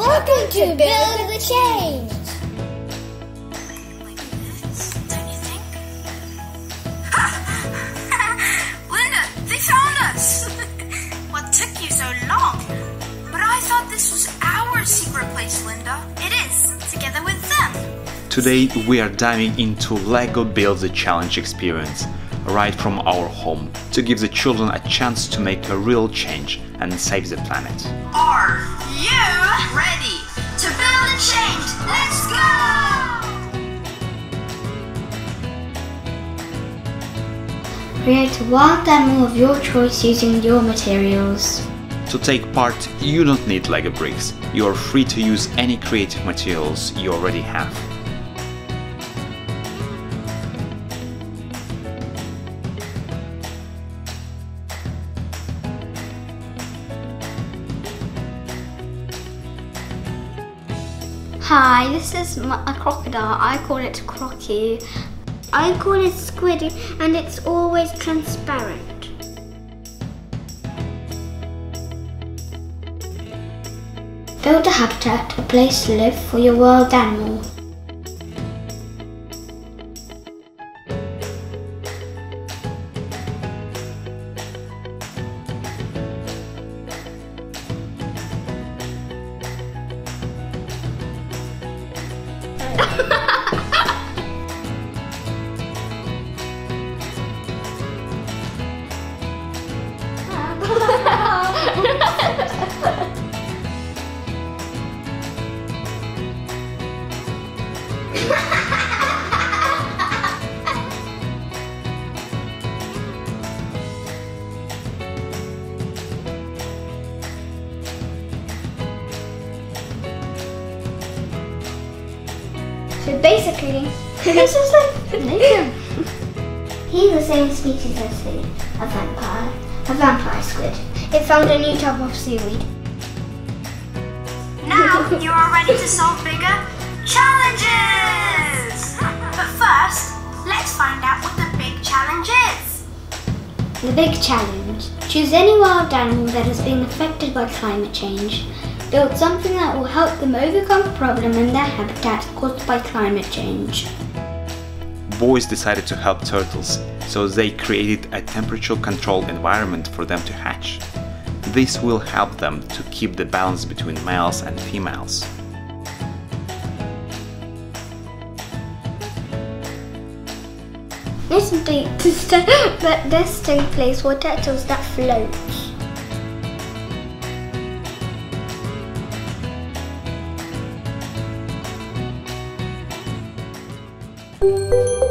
Welcome to Build the Change. Linda, they found us! what took you so long? But I thought this was our secret place, Linda. It is, together with them. Today we are diving into LEGO Build the Change experience, right from our home, to give the children a chance to make a real change and save the planet. Are you ready to build a change? Let's go! Create a wild animal of your choice using your materials. To take part, you don't need LEGO bricks. You are free to use any creative materials you already have. Hi, this is a crocodile. I call it Crocky. I call it Squiddy, and it's always transparent. Build a habitat, a place to live for your wild animal. So basically, this is like nature. He's the same species as the a vampire, a vampire squid. It found a new type of seaweed. Now you are ready to solve bigger challenges! But first, let's find out what the big challenge is. The big challenge: choose any wild animal that has been affected by climate change. Build something that will help them overcome a problem in their habitat caused by climate change. Boys decided to help turtles, so they created a temperature controlled environment for them to hatch. This will help them to keep the balance between males and females. This but this stay place for turtles that Música